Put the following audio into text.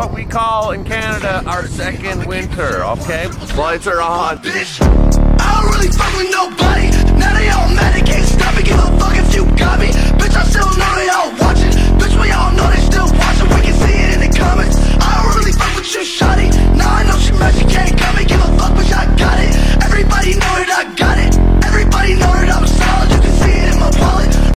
what we call in Canada our second winter, okay? Lights are on.